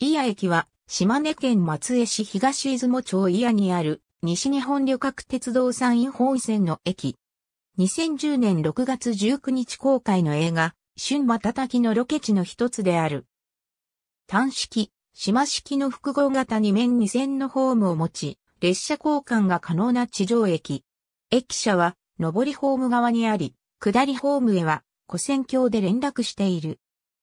伊谷駅は島根県松江市東出雲町伊谷にある西日本旅客鉄道山陰本線の駅。2010年6月19日公開の映画、春瞬きのロケ地の一つである。単式、島式の複合型2面2線のホームを持ち、列車交換が可能な地上駅。駅舎は、上りホーム側にあり、下りホームへは、古線橋で連絡している。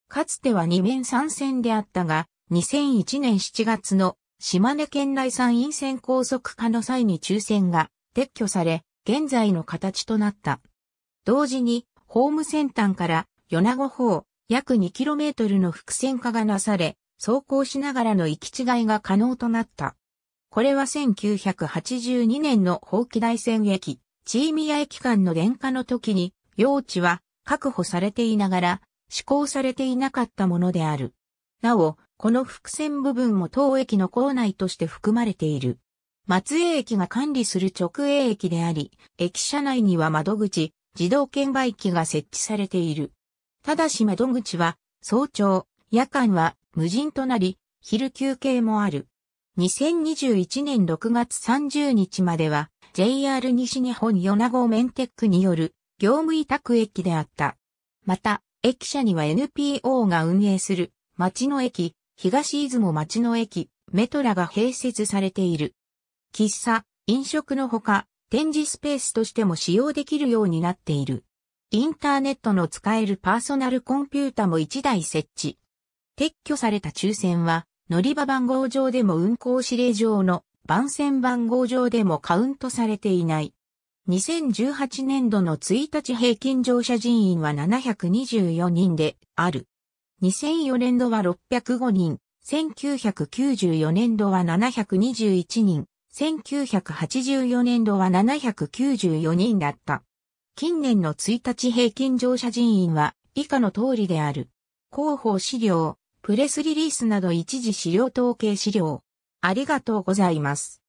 かつては2面3線であったが、2001年7月の島根県内山陰線高速化の際に抽選が撤去され、現在の形となった。同時に、ホーム先端から米子方約 2km の複線化がなされ、走行しながらの行き違いが可能となった。これは1982年の法規大線駅、チーミヤ駅間の電化の時に、用地は確保されていながら、施行されていなかったものである。なお、この伏線部分も当駅の構内として含まれている。松江駅が管理する直営駅であり、駅舎内には窓口、自動券売機が設置されている。ただし窓口は早朝、夜間は無人となり、昼休憩もある。2021年6月30日までは JR 西日本米子メンテックによる業務委託駅であった。また、駅舎には NPO が運営する町の駅、東出雲町の駅、メトラが併設されている。喫茶、飲食のほか、展示スペースとしても使用できるようになっている。インターネットの使えるパーソナルコンピュータも1台設置。撤去された抽選は、乗り場番号上でも運行指令上の番線番号上でもカウントされていない。2018年度の1日平均乗車人員は724人である。2004年度は605人、1994年度は721人、1984年度は794人だった。近年の1日平均乗車人員は以下の通りである。広報資料、プレスリリースなど一時資料統計資料。ありがとうございます。